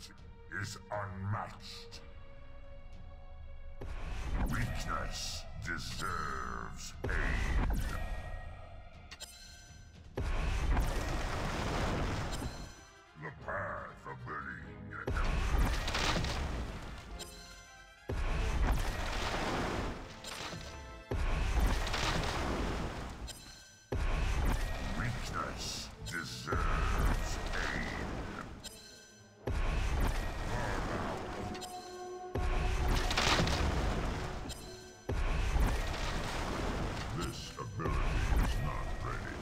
strength is unmatched. Weakness deserves. This ability is not ready.